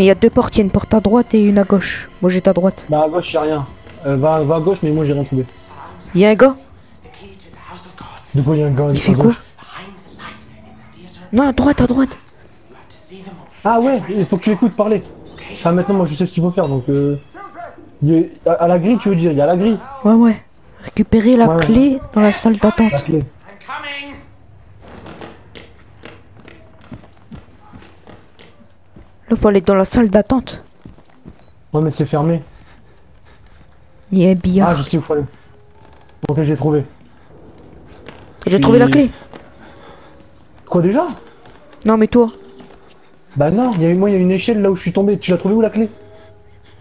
Mais il y a deux portes, il y a une porte à droite et une à gauche. Moi j'étais à droite. Bah à gauche y'a rien. Euh, va, va à gauche mais moi j'ai rien trouvé. Il y a un gars De quoi y'a un gars Il fait quoi? Non, à droite, à droite. Ah ouais, il faut que tu écoutes parler. Ah maintenant moi je sais ce qu'il faut faire donc euh... il est- à, à la grille tu veux dire, il y a la grille. Ouais, ouais. Récupérer la Ouais, ouais. clé dans la salle d'attente. La clé. Là, faut aller dans la salle d'attente. Ouais mais c'est fermé. Il y a un Ah je sais où faut aller. Ok j'ai trouvé. J'ai trouvé la clé. Quoi déjà? Non, mais toi. Bah non, il y a, moi il y a une échelle là où je suis tombé. Tu l'as trouvé où la clé?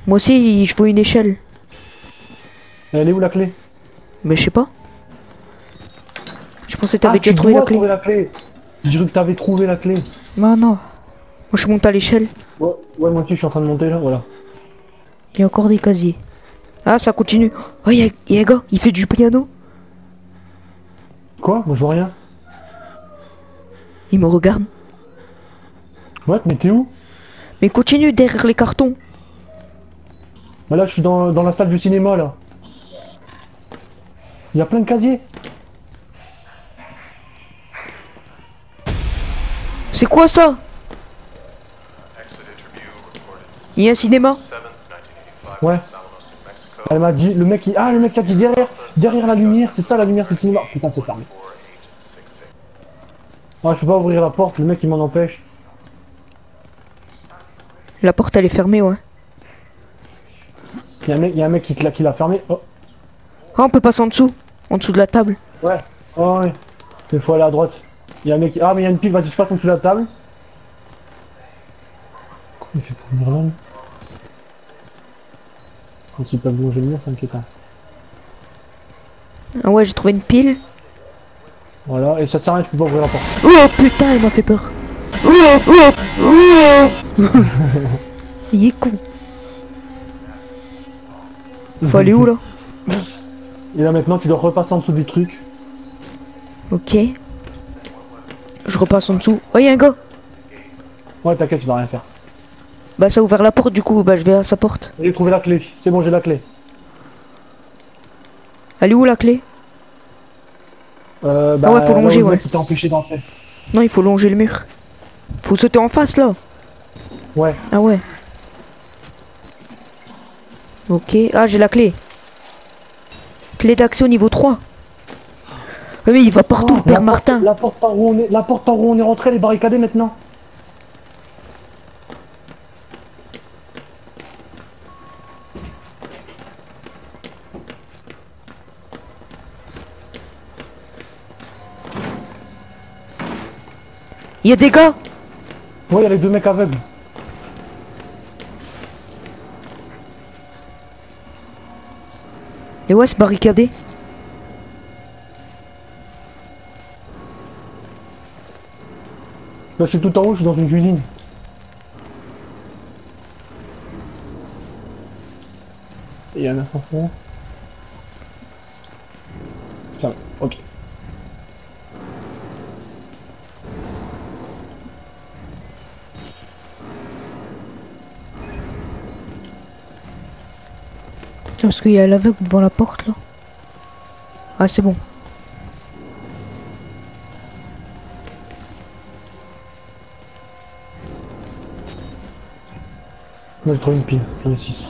Moi aussi, je vois une échelle. Elle est où la clé? Mais je sais pas. Je pensais que Ah t'avais tu déjà trouvé dois la clé. la clé. J'ai cru que t'avais trouvé la clé. Non, non. Moi, je monte à l'échelle. Ouais, ouais moi aussi je suis en train de monter là, voilà. Il y a encore des casiers. Ah, ça continue. Oh, il y a, il y a un gars, il fait du piano. Quoi? Moi je vois rien. Il me regarde. Ouais mais t'es où? Mais continue derrière les cartons. Bah là je suis dans, dans la salle du cinéma là. Il y a plein de casiers. C'est quoi ça? Il y a un cinéma 7th, 1985. Ouais. Elle m'a dit, le mec qui... Ah le mec qui a dit derrière Derrière la lumière, c'est ça la lumière, c'est le cinéma. Putain c'est fermé. 4866. Ah je peux pas ouvrir la porte, le mec il m'en empêche. La porte, elle est fermée, ouais. Il y a un mec, il y a un mec qui, te l'a- qui l'a fermé. Oh. Ah, on peut passer en dessous. En dessous de la table. Ouais. Oh ouais. Il faut aller à droite. Il y a un mec qui... Ah mais il y a une pile, vas-y je passe en dessous de la table. Comment il fait pour venir là lui? Quand il peut bouger le mur, c'est inquiétant. Ah ouais, j'ai trouvé une pile. Voilà, et ça sert à rien, tu peux pas ouvrir la porte. Oh putain, il m'a fait peur. Oh, oh, oh. il est con. Faut aller où là Et là maintenant tu dois repasser en dessous du truc. Ok. Je repasse en dessous. Oh, il y a un gars. Ouais t'inquiète, tu vas rien faire. Bah, ça a ouvert la porte du coup. Bah, je vais à sa porte. J'ai trouvé la clé. C'est bon, j'ai la clé. Elle est où la clé? Euh, Ah ouais, faut où longer, ouais. qui empêché d'entrer. Non, il faut longer le mur. Faut sauter en face là. Ouais. Ah ouais. Ok. Ah, j'ai la clé. Clé d'accès au niveau 3. Ah, mais il va partout, le père Martin. Porte, la porte par où on est, la porte par où on est rentré, elle est barricadée maintenant? Il y a des gars. Ouais, il y a les deux mecs aveugles. Et ouais, c'est barricadé. Là, je suis tout en haut, je suis dans une cuisine. Il y a un enfant. Tiens, ok. Parce qu'il y a l'aveugle devant la porte là. Ah, c'est bon. Moi, j'ai trouvé une pile, j'en ai 6.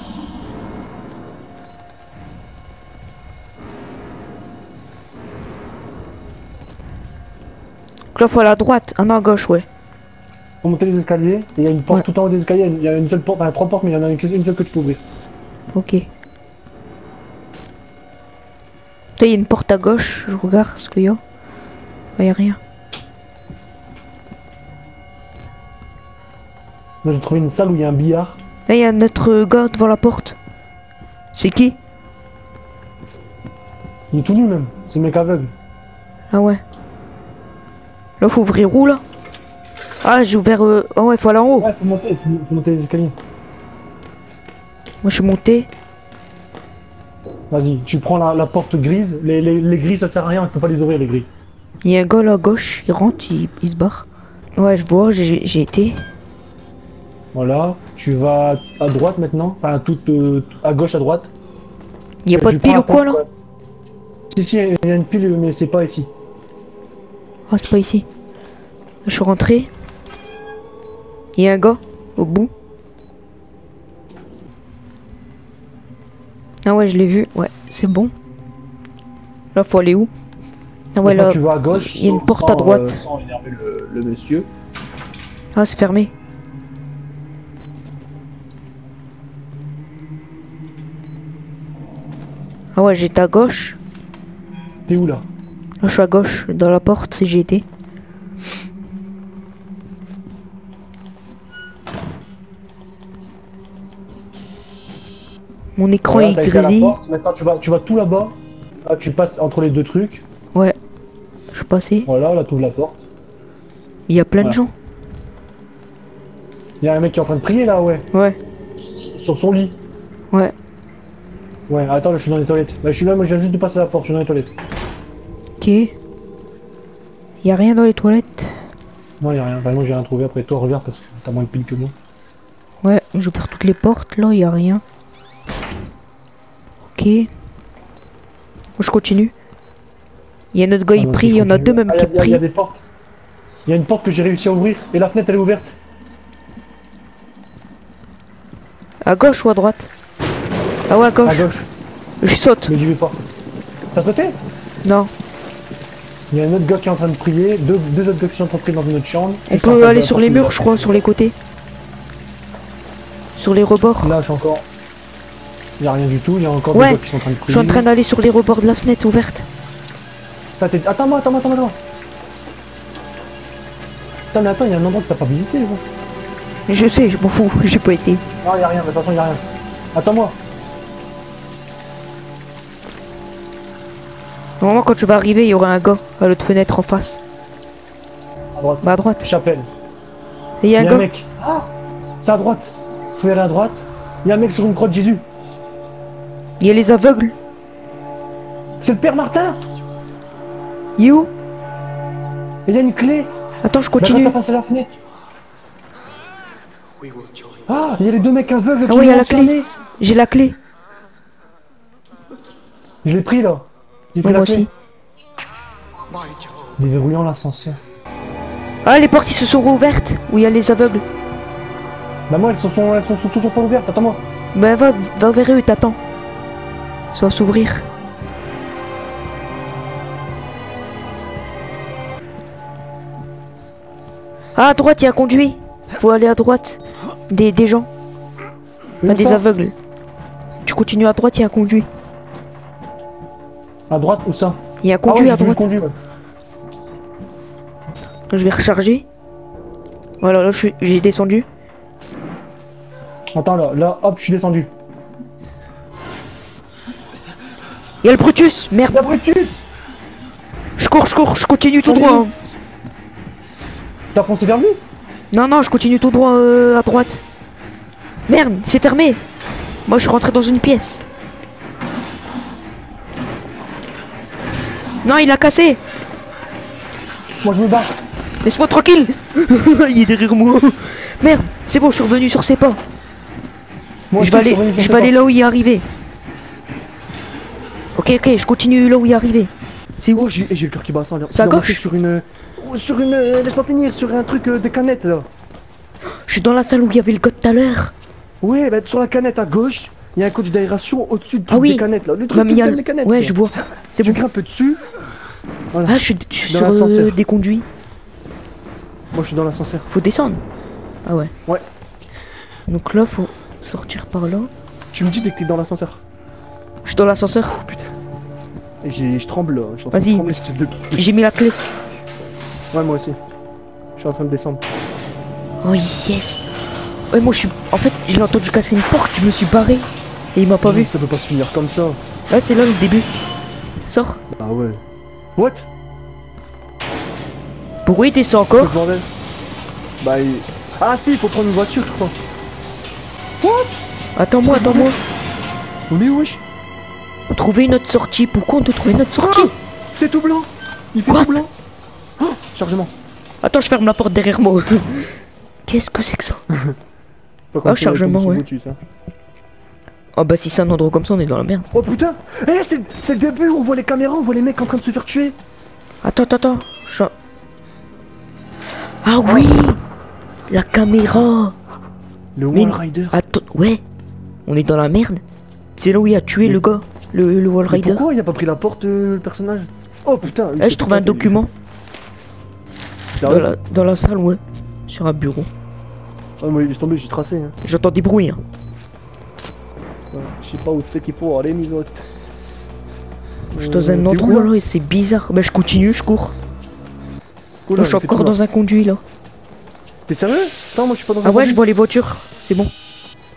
Donc là, faut aller à droite. Ah non, à gauche, ouais. Faut monter les escaliers, il y a une porte Ouais. tout en haut des escaliers, il y a une seule porte, enfin trois portes, mais il y en a une, une seule que tu peux ouvrir. Ok. Là, il y a une porte à gauche. Je regarde ce qu'il y a. Ah, y a rien. Là, j'ai trouvé une salle où il y a un billard. Là, il y a notre gars devant la porte. C'est qui? Il est tout nu même, c'est le mec aveugle. Ah ouais. Là, faut ouvrir où là? Ah, j'ai ouvert. Euh... Ah ouais, faut aller en haut. Ouais, faut monter, faut monter les escaliers. Moi, je suis monté. Vas-y, tu prends la, la porte grise, les, les, ça sert à rien, tu peux pas les ouvrir les grilles. Il y a un gars là à gauche. Il rentre, il, il se barre. Ouais, je vois, j'ai été. Voilà. Tu vas à droite maintenant. Enfin, tout euh, à gauche, à droite. Y a pas de pile ou quoi là. Si, si, il y a une pile, mais c'est pas ici. Ah, c'est pas ici. Je suis rentré. Il y a un gars au bout. Ah ouais, je l'ai vu. Ouais, c'est bon. Là, faut aller où? Ah ouais, là. tu vas à gauche. il y a une sans- porte à sans, droite. euh, sans énerver le, le monsieur. Ah, c'est fermé. Ah ouais, j'étais à gauche. T'es où là? Là, je suis à gauche, dans la porte, si j'ai été. Mon écran Voilà, est à porte. Maintenant, tu vas, tu vas tout là-bas. Là, tu passes entre les deux trucs. Ouais. Je suis passé. Voilà, là, tu ouvres la porte. Il y a plein de gens. Il y a un mec qui est en train de prier là, ouais. Ouais. Sur sur son lit. Ouais. Ouais, attends, là, je suis dans les toilettes. Bah, je suis là, moi, je viens juste de passer la porte, je suis dans les toilettes. Ok. Il y a rien dans les toilettes? Non, y a rien. Enfin, moi, j'ai rien trouvé. Après, toi, regarde parce que t'as moins de piles que moi. Ouais, je perds toutes les portes. Là, il y a rien. Ok. Je continue. Il y a notre gars, Ah, il prie. Il y en a deux même Ah, qui y a- y a- prient. des portes. Il y a une porte que j'ai réussi à ouvrir et la fenêtre elle est ouverte. À gauche ou à droite? Ah ouais, à À gauche. gauche. Je saute. Mais j'y vais pas. T'as sauté? Non. Il y a un autre gars qui est en train de prier, deux, deux autres gars qui sont en train de prier dans une autre chambre. On peut aller sur les murs, il je crois, sur les côtés. Sur les rebords. Là, je suis encore. Il y a rien du tout, il y a encore Ouais, des gars qui sont en train de Je prier. suis en train d'aller sur les rebords de la fenêtre ouverte. Attends-moi, attends-moi, attends-moi. attends. Attends, mais attends, il y a un endroit que t'as pas visité. gros. Je sais, je m'en fous. J'ai pas été. Non, il y a rien, de toute façon, il y a rien. Attends-moi. Normalement, quand tu vas arriver, il y aura un gars à l'autre fenêtre en face. À droite. Bah, à droite. Chapelle. Et il y a Il un y a un gars. mec. Ah C'est à droite. Faut y aller à droite. Il y a un mec sur une croix de Jésus. Il y a les aveugles. C'est le Père Martin? Il est où? Il y a une clé. Attends, je Bah, continue. passé la fenêtre. Ah, il y a les deux mecs aveugles Ah il y a la clé. J'ai la clé. Je l'ai pris là. Pris la moi clé. aussi. Déverrouillant l'ascenseur. Ah, les portes, ils se sont rouvertes. Où il y a les aveugles. Bah moi, elles sont, elles sont, sont toujours pas ouvertes. Attends-moi. Ben, va, va vers eux, t'attends. Ça va s'ouvrir. Ah, à droite, il y a un conduit. Faut aller à droite. Des, des gens. Des aveugles. Tu continues à droite, il y a un conduit. À droite, où ça Il y a un Ah ouais, conduit à droite. conduit, ouais. Je vais recharger. Voilà, là, je suis- j'ai descendu. Attends là, là, hop, je suis descendu. Il y a le Brutus. Merde. La Brutus Je cours, je cours, je continue tout droit. hein. T'as foncé vers lui Non, non, je continue tout droit euh, à droite. Merde, c'est fermé. Moi, je suis rentré dans une pièce. Non, il a cassé. Moi je me bats. Laisse-moi tranquille. il est derrière moi. Merde, c'est bon, je suis revenu sur ses pas. Moi je vais aller, je vais aller là où il est arrivé. Ok, ok, je continue là où il est arrivé. C'est où Oh, j'ai le cœur qui bat à 100 là. C'est à gauche sur une. Sur une. euh, Laisse-moi finir, sur un truc euh, de canette là. Je suis dans la salle où il y avait le gars de tout à l'heure. Ouais, bah sur la canette à gauche, il y a un conduit d'aération au-dessus de Ah oui. des canettes là. Le truc y a les canettes. Ouais, quoi. je vois. C'est Tu bon. grimpes dessus. Ah, je suis, je suis sur euh, l'ascenseur. des conduits. Moi je suis dans l'ascenseur. Faut descendre. Ah ouais. Ouais. Donc là, faut sortir par là. Tu me dis dès que t'es dans l'ascenseur. Je suis dans l'ascenseur. Oh putain. Je tremble Vas-y. de- J'ai mis la clé. Ouais, moi aussi. Je suis en train de descendre. Oh yes. Ouais, moi je suis. En fait, je l'ai entendu casser une porte, je me suis barré. Et il m'a pas vu. Ça peut pas se finir comme ça. Là, c'est là le début. Sors. Ah ouais. What? Pourquoi il descend encore bordel Bah il... Ah si, il faut prendre une voiture je crois. What? Attends-moi, attends-moi. Où wesh Trouver une autre sortie. Pourquoi on doit trouver une autre sortie Oh C'est tout blanc Il fait What? tout blanc Oh Chargement. Attends, je ferme la porte derrière moi. Qu'est-ce que c'est que ça? Ah, chargement, ouais. Tu, ça. Oh bah si c'est un endroit comme ça, on est dans la merde. Oh putain Eh là, c'est le début, on voit les caméras, on voit les mecs en train de se faire tuer Attends, attends, attends. Je- Ah oui La caméra Le Wall Rider Attends, ouais. On est dans la merde. C'est là où il a tué Mais- le gars, le, le Wall Mais Rider. pourquoi il a pas pris la porte, euh, le personnage? Oh putain Eh, je trouve un document dans la, dans la salle, ouais. Sur un bureau. Ah, moi, laisse tomber, j'ai tracé. Hein. J'entends des bruits. hein. Ouais, Je sais pas où c'est qu'il faut aller, misote. Je suis dans un endroit là? et c'est bizarre. Bah je continue, je cours. Là, je suis encore dans un conduit là. T'es sérieux? Non, moi je suis pas dans un Ah ouais, je vois les voitures. C'est bon.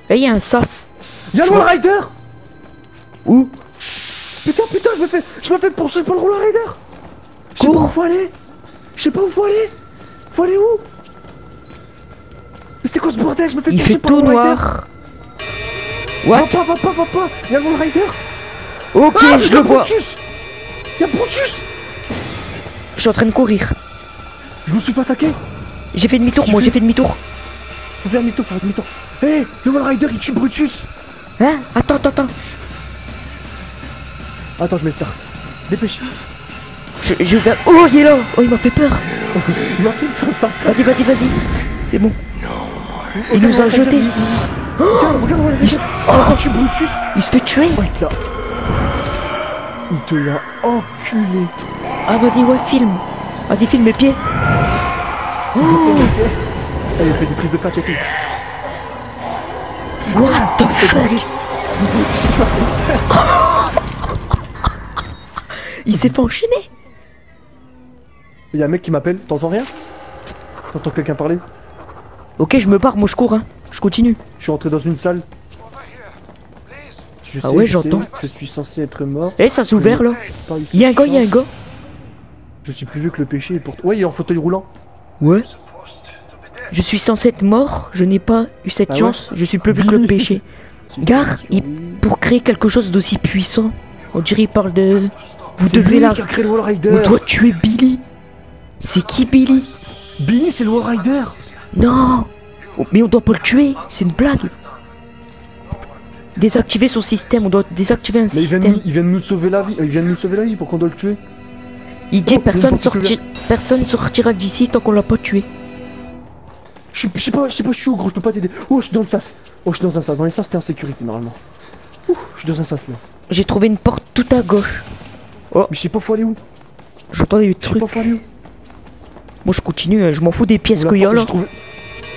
Eh, il y a un sas. Y'a le Rider? Où? Putain, putain, je me fais, je me fais poursuivre par le Wall Rider Je sais pas où faut aller Je sais pas où faut aller Faut aller où Mais c'est quoi ce bordel Je me fais Il fait poursuivre par le tout noir. Va pas, va pas, va pas Y'a le Wall Rider Ok, Ah, je le vois. Brutus Y'a Brutus Je suis en train de courir. Je me suis fait attaquer J'ai fait demi-tour, moi j'ai fait demi-tour. Faut faire demi-tour, faut faire demi-tour Hé, le Wall Rider il tue Brutus Hein? Attends, attends, attends. Attends, je m'estare. Dépêche. Je, je vais... Oh, il est là Oh, il m'a fait peur. Il m'a fait faire ça. Vas-y, vas-y, vas-y. C'est bon. Il nous a regarde, regarde. Il- Oh, tu Brutus Il se fait tuer. Oh, il te l'a... Enculé. Ah, vas-y, ouais, filme. Vas-y, filme mes pieds. Oh, Elle a fait des prises de catch et tout. what the fuck? il s'est fait enchaîner. Il y a un mec qui m'appelle, t'entends rien? T'entends quelqu'un parler? Ok, je me barre, moi je cours, hein. Je continue. Je suis entré dans une salle. Je Ah sais, ouais, j'entends. Je suis censé être mort. Eh, ça s'est ouvert là. Il y a un gars, il y a un gars. Je suis plus vieux que le péché pour... Ouais, il est en fauteuil roulant. Ouais. Je suis censé être mort, je n'ai pas eu cette Ah ouais chance, je suis plus vieux que le péché. Gare, il- pour créer quelque chose d'aussi puissant, on dirait il parle de... Vous devez la... qui a créé le Wall Rider. On doit tuer Billy. C'est qui Billy? Billy, c'est le Wall Rider. Non Oh, Mais on doit pas le tuer, c'est une blague. Désactiver son système, on doit désactiver un Mais système. il vient de nous sauver la vie. Il vient de nous sauver la vie. Pourquoi on doit le tuer? Il dit Oh, personne, sorti... personne sortira d'ici tant qu'on l'a pas tué. Je suis- je sais pas, je sais pas, je suis où gros, je peux pas t'aider. Oh, je suis dans le sas. Oh, je suis dans un sas. Dans les sas, t'es en sécurité normalement. Ouh, je suis dans un sas là. J'ai trouvé une porte tout à gauche. Mais je sais pas faut aller où? J'entends des Je sais trucs. pas faut aller où? Moi je continue, hein, je m'en fous des pièces qu'il y a là.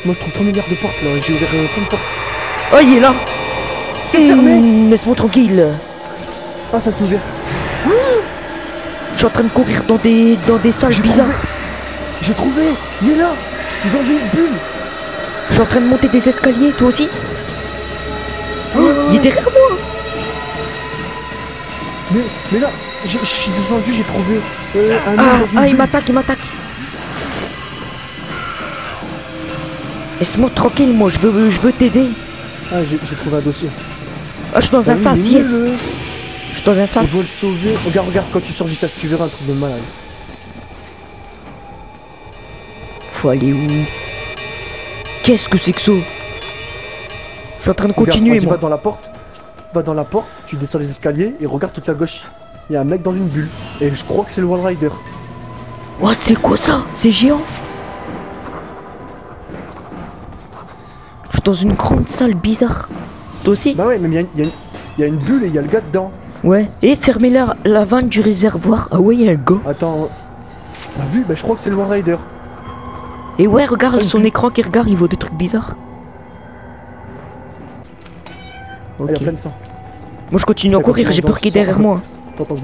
Moi, je trouve 3 milliards de portes là. J'ai ouvert euh, plein de portes. Oh il est là C'est fermé. Laisse-moi tranquille. Ah, ça s'est ouvert. Je suis en train de courir dans des, dans des salles bizarres. J'ai trouvé. Il est là. Il est dans une bulle. Je suis en train de monter des escaliers, toi aussi Il est derrière moi Mais, mais là, je suis descendu, j'ai trouvé euh, un Ah, ah il m'attaque, il m'attaque Laisse-moi tranquille, moi, je veux, je veux t'aider. Ah, j'ai trouvé un dossier. Ah, je suis dans un Ah oui, sas, yes mets-le. Je suis dans un sas. doit le sauver. Regarde, regarde, quand tu sors du sac, tu verras un truc de malade. Faut aller où? Qu'est-ce que c'est que ça? Je suis en train de Regarde, continuer, moi. va dans la porte. Va dans la porte, tu descends les escaliers et regarde toute la gauche. Il y a un mec dans une bulle. Et je crois que c'est le Wall Rider. Oh, c'est quoi ça? C'est géant? Je suis dans une grande salle bizarre. Toi aussi? Bah ouais, mais il y, a une- y y a bulle et il y a le gars dedans. Ouais. Et fermez la, la vanne du réservoir. Ah ouais, il y a un gars. Attends. T'as vu? Bah je crois que c'est le Wall Rider. Et ouais, regarde son écran qui regarde, il voit des trucs bizarres. Ah, Ok. Il y a plein de sang. Moi je continue à courir, j'ai peur qu'il est derrière moi. T'entends.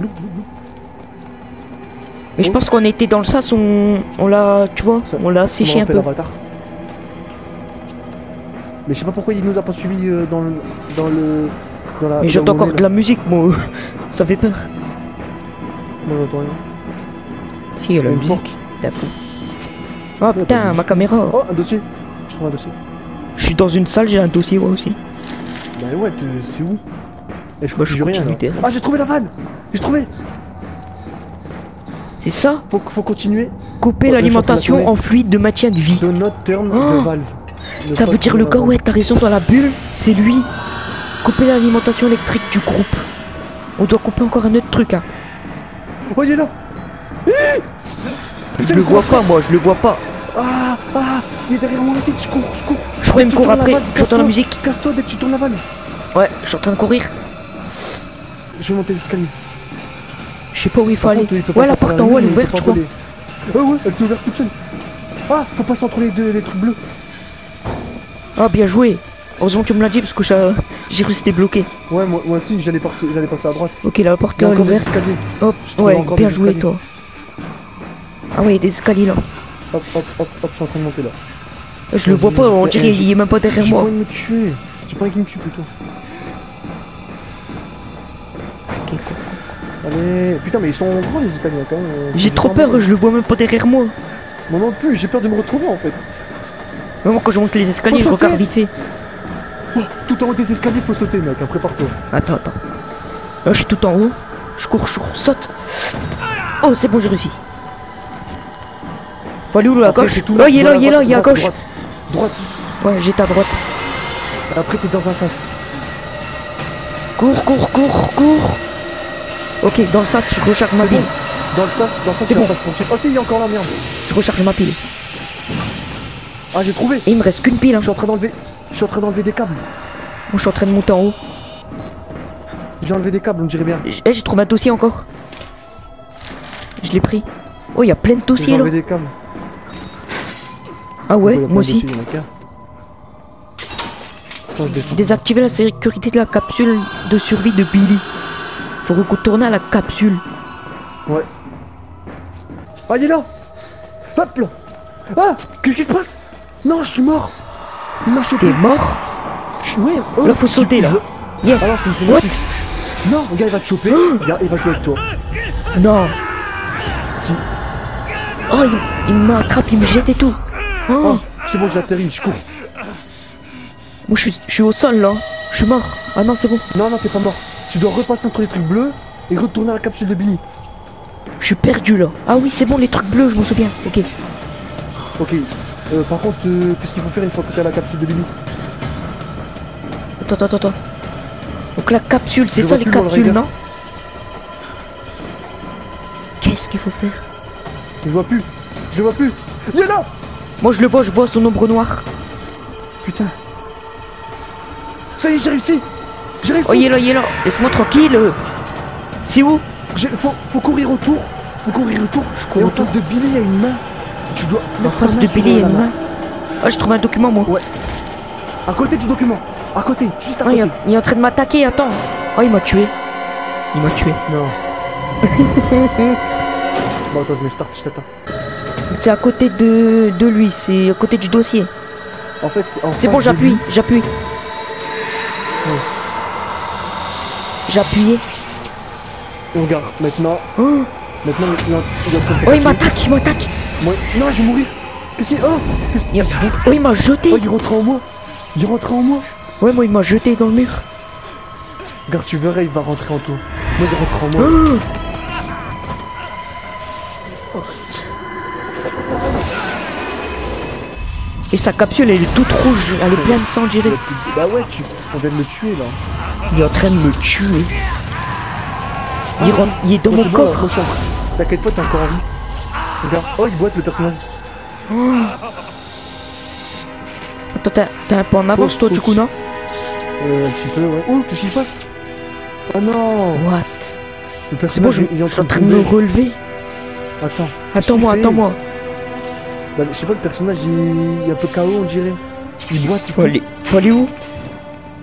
Mais je pense qu'on était dans le sas, on, on l'a, tu vois, Ça- on l'a séché un peu. Avatar. Mais je sais pas pourquoi il nous a pas suivi euh, dans le. dans le. dans la. Mais j'entends encore de la musique, moi. Ça fait peur. Moi j'entends rien. Si, il y a la musique. T'as fou. Oh putain, ma caméra. Oh, un dossier Je trouve un dossier. Je suis dans une salle, j'ai un dossier, moi aussi. Bah ouais, c'est où? Je Bah, je rien. continue là. derrière. Ah, j'ai trouvé la vanne J'ai trouvé C'est ça Faut, faut continuer. Couper l'alimentation en fluide de maintien de vie. Turn Oh. valve. Ça veut dire le gars, ouais, t'as raison, dans la bulle, c'est lui. Couper l'alimentation électrique du groupe. On doit couper encore un autre truc, hein. Oh, il est là Je le vois pas, moi, je le vois pas. Ah Ah Il est derrière moi, vite, je cours, je cours Je crois qu'il me court après, j'entends la musique. Casse-toi dès que tu tournes la balle Ouais, je suis en train de courir. Je vais monter l'escalier. Je sais pas où il faut Par aller. contre, il Ouais, la porte en haut, elle est ouverte, je crois. Ah ouais, elle s'est ouverte toute seule. Ah, faut passer entre les deux, les trucs bleus. Ah, bien joué. Heureusement que tu me l'as dit parce que j'ai cru c'était bloqué. Ouais, moi, moi aussi, j'allais j'allais passer à droite. Ok, la porte elle est ouverte. escaliers. Hop, ouais, bien joué, escaliers. toi. Ah ouais, il y a des escaliers là. Hop, hop, hop, hop, je suis en train de monter là. Je le vois pas, on dirait il est même pas derrière J'ai pas moi. envie de me tuer. J'ai pas envie qu'il me tue plutôt. Allez, putain, mais ils sont grands les escaliers quand même. euh, J'ai trop peur, je le vois même pas derrière moi. Moi non plus, j'ai peur de me retrouver en fait. Même quand je monte les escaliers, Faut je regarde vite fait. Oh, tout en haut des escaliers, faut sauter, mec, hein, prépare-toi. Attends, attends. Là, je suis tout en haut. Je cours, je cours, saute. Oh, c'est bon, j'ai réussi. Faut aller où, là, à gauche tout Oh, il est là, il est là, droite, il est à droite, gauche. Droite. Ouais, j'étais à droite. droite. Après, t'es dans un sens. Cours, cours, cours, cours. Ok, dans le sas, je recharge ma pile. bon. Dans le sas, dans le sas, C'est bon. Oh si, il y a encore la merde. Je recharge ma pile. Ah, j'ai trouvé. Et il me reste qu'une pile, hein. Je suis en train d'enlever. Je suis en train d'enlever des câbles. Moi, je suis en train de monter en haut. J'ai enlevé des câbles, on dirait bien. Eh, j'ai trouvé un dossier encore. Je l'ai pris. Oh, il y a plein de J'ai dossiers là. enlevé des câbles. Ah ouais, moi aussi. Désactiver la sécurité de la capsule de survie de Billy. Faut retourner à la capsule. Ouais. Ah, il est là Hop là Ah Qu'est-ce qui se passe? Non, je suis mort Il m'a chopé T'es mort? Je suis- Ouais oh, Là, faut sauter là. Yes je- Ah non, c'est une What? Non, regarde, il va te choper. Regarde, il va jouer avec toi. Non Si. Oh, il, il m'attrape, il me jette et tout. Oh, Oh, c'est bon, j'atterris, je cours. Moi, je suis, je suis au sol là. Je suis mort. Ah non, c'est bon. Non, non, t'es pas mort. Tu dois repasser entre les trucs bleus et retourner à la capsule de Billy. Je suis perdu là. Ah oui, c'est bon, les trucs bleus, je m'en souviens. Ok. Ok. Euh, par contre, euh, qu'est-ce qu'il faut faire une fois que t'es à la capsule de Billy? Attends, attends, attends. Donc la capsule, c'est ça les le capsules, non? Qu'est-ce qu'il faut faire? Je le vois plus. Je le vois plus. Il est là Moi, je le vois, je vois son ombre noire. Putain. Ça y est, j'ai réussi J'ai réussi Oh, est là. Laisse-moi tranquille. C'est où? Faut, faut courir autour. Faut courir autour. Je cours Et en autour. face de Billy, il y a une main. Tu dois En face de Billy, il y a une main. Ah, j'ai trouvé un document, moi. Ouais. À côté du document. À côté, juste à Ah, il, côté. il est en train de m'attaquer, attends. Oh, il m'a tué. Il m'a tué. Non. bon, attends, je me start, je t'attends. C'est à côté de, de lui, c'est à côté du dossier. En fait, c'est en C'est bon, j'appuie, j'appuie. Appuyé. Et regarde, maintenant. Oh, Maintenant, est est oh, il m'attaque, il m'attaque. Moi- Non, je vais mourir. Qu'est-ce qu'il. Oh Qu'est-ce Oh, il m'a jeté. Oh, il rentre en moi. Il rentre en moi. Ouais, moi, il m'a jeté dans le mur. Regarde, tu verras, il va rentrer en toi. Moi, il rentre en moi. Oh. Et sa capsule, elle est toute rouge. Elle est pleine de sang, de- Bah ouais, tu... on vient de le tuer là. Il est en train de me tuer. Il, rentre- il est dans mon corps. T'inquiète pas, t'es encore en vie. Regarde, oh, il boite le personnage. Attends, t'es- un peu en avance, toi, du coup, non Euh, un petit peu, ouais. Oh, qu'est-ce qui se passe? Oh non What? C'est bon, je, suis en train de me relever. Attends. Attends-moi, attends-moi. Bah, je sais pas, le personnage, il... est un peu KO, on dirait. Il boite, il Faut aller, faut aller où?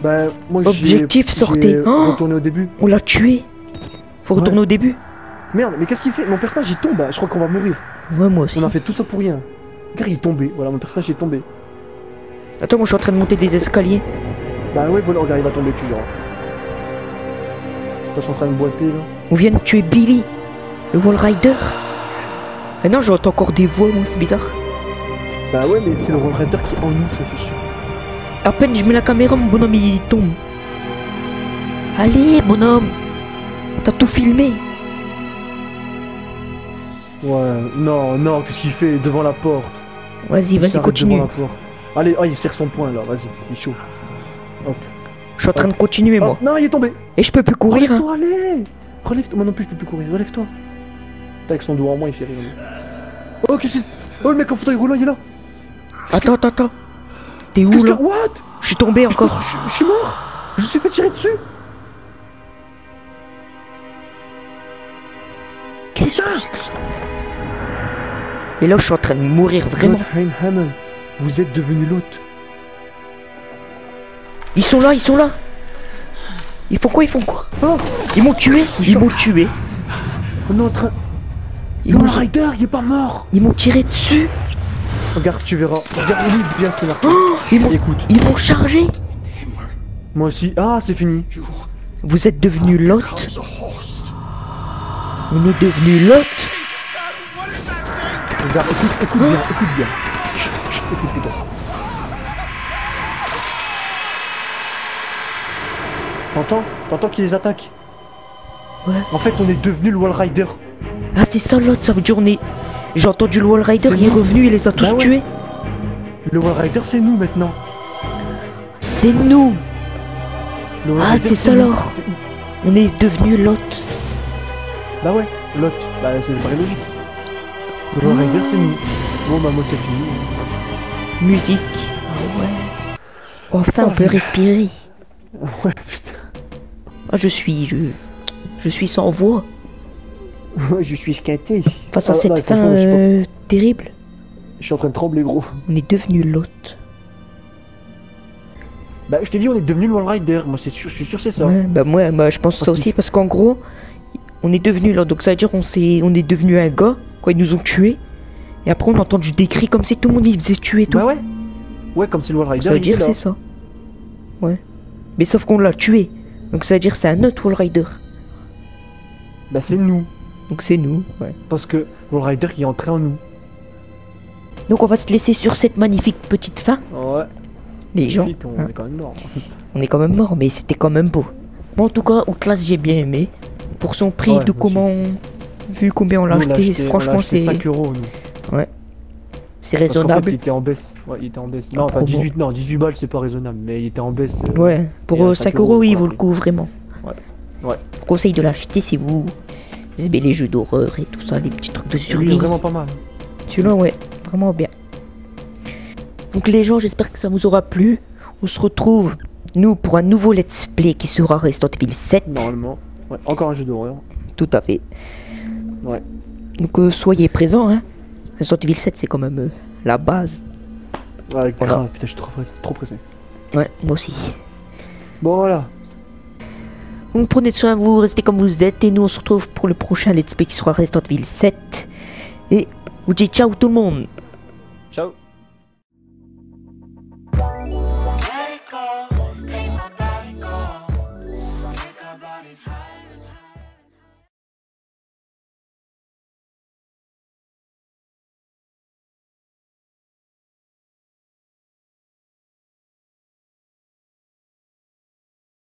Bah, moi. Objectif, sortez. Oh retourné au début. On l'a tué. Faut retourner Ouais. au début. Merde, mais qu'est-ce qu'il fait? Mon personnage, il tombe. hein. Je crois qu'on va mourir. Ouais, moi aussi. On a fait tout ça pour rien. Regarde, il est tombé. Voilà, mon personnage est tombé. Attends, moi, je suis en train de monter des escaliers. Bah ouais, voilà, regarde, il va tomber, tu verras. Toi, je suis en train de boiter, là. On vient de tuer Billy, le Wall Rider. Ah non, j'entends encore des voix, moi, c'est bizarre. Bah ouais, mais c'est le Roll Rider qui est en nous, je suis sûr. À peine je mets la caméra, mon bonhomme, il tombe. Allez, bonhomme. T'as tout filmé. Ouais, non, non, qu'est-ce qu'il fait devant la porte? Vas-y, vas-y, continue. devant la porte. Allez, oh, il serre son poing là, vas-y, il est chaud. Hop. Je suis en train de continuer, moi. Non, il est tombé. Et je peux plus courir, hein. Relève-toi, allez Relève-toi, moi non plus je peux plus courir, relève-toi. T'as avec son doigt en moins, il fait rire. Oh, qu'est-ce que c'est Oh, le mec en fauteuil roulant, il est là. Attends, attends, attends. T'es où, que... là What Je suis tombé encore. je- je suis mort Je me suis fait tirer dessus Et là, je suis en train de mourir, vraiment. Vous êtes devenu l'hôte. Ils sont là, ils sont là. Ils font quoi, ils font quoi Oh Ils m'ont tué, Ils m'ont tué. On est en train... Ils le Rider, il est pas mort ils m'ont tiré dessus. Regarde, tu verras. Regarde, lis bien ce a marqué. Ils m'ont Écoute, ils m'ont chargé. moi aussi... Ah, c'est fini. Vous êtes devenu Lot On est devenu Lot Regarde, écoute, écoute bien, écoute bien. Chut, chut, écoute plutôt. T'entends? T'entends qui les attaque? Ouais. En fait, on est devenu le Wall Rider. Ah, c'est ça Lot, ça veut dire on est. J'ai entendu le Wall Rider, il est revenu, il les a tous Bah ouais. tués. Le Wall Rider, c'est nous maintenant. C'est nous Ah, c'est ça alors. On est devenu Lot. Bah ouais, Lot. Bah, c'est pas logique. Le Wall Rider, c'est nous. Bon, bah, moi, c'est fini. Musique. Ah ouais. Enfin, on peut respirer. Ouais, putain. Ah, je suis. Je, je suis sans voix. Je suis scaté. Face à Ah, cette non, fin euh, terrible. Je suis en train de trembler, gros. On est devenu Lot. Bah, je t'ai dit, on est devenu le Wall Rider. Moi, c'est sûr, je suis sûr, c'est ça. Ouais, bah moi, je pense Parce ça aussi parce qu'en gros, on est devenu là, donc ça veut dire on s'est, on est devenu un gars quand ils nous ont tués. Et après on a entendu des cris comme si tout le monde il faisait tuer tout. Bah ouais. Ouais, comme c'est le Wall Rider. ça veut dire est c'est ça. Ouais. Mais sauf qu'on l'a tué. Donc ça veut dire c'est un autre Wall Rider. Bah, c'est nous. Donc c'est nous. Ouais. Parce que le Wall Rider, il est entré en nous. Donc on va se laisser sur cette magnifique petite fin, Ouais. les gens. On hein. est quand même mort. On est quand même mort, mais c'était quand même beau. Moi en tout cas, Outlast j'ai bien aimé. Pour son prix Ouais, de comment, vu combien on l'a acheté, franchement c'est, 5 euros, nous. c'est Parce qu'en fait, raisonnable. il était en baisse. Ouais, il était en baisse. Non, enfin, promo. 18, non, 18 balles, c'est pas raisonnable. Mais il était en baisse. euh, Ouais, pour Et à euh, 5 5 euros, euros, oui, il vaut le coup, vraiment. Ouais. Ouais. Conseille de l'acheter si vous aimez les jeux d'horreur et tout ça, des petits trucs de survie. vraiment pas mal. Celui-là, ouais, vraiment bien. Donc les gens, j'espère que ça vous aura plu. On se retrouve, nous, pour un nouveau let's play qui sera Resident Evil 7. Normalement. Ouais, encore un jeu d'horreur. Tout à fait. Ouais. Donc euh, soyez présents, hein. Resident Evil 7, c'est quand même euh, la base. Ouais, Voilà. grave. Putain, je suis trop pressé. Trop pressé. Ouais, moi aussi. Bon, voilà. Donc prenez soin de vous, restez comme vous êtes. Et nous, on se retrouve pour le prochain let's play qui sera Resident Evil 7. Et vous dites ciao tout le monde.